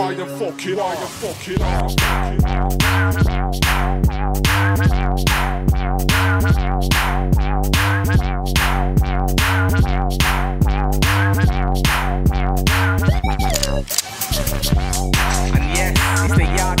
Why the fuck it? Why the fuck it? And yes, it's the Yard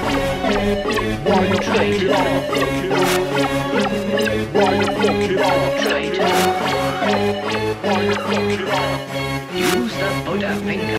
Why you fuck it up? Why you fuck it up? Why you fuck it up? Use the Buddha finger.